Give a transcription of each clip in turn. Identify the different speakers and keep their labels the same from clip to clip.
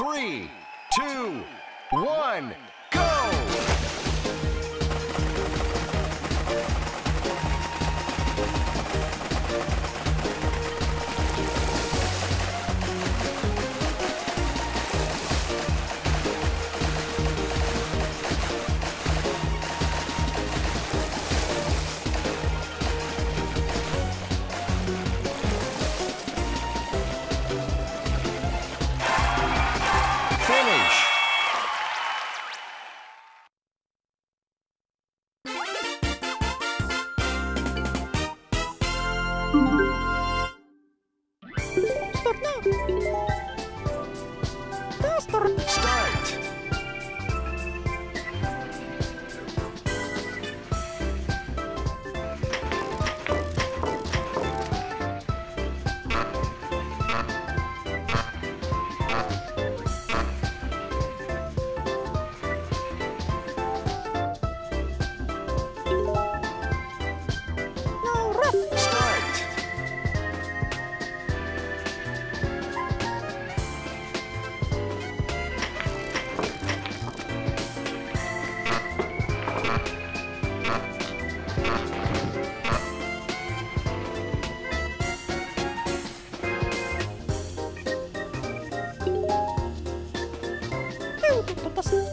Speaker 1: Three, two, one,
Speaker 2: 私の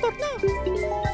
Speaker 1: tornar.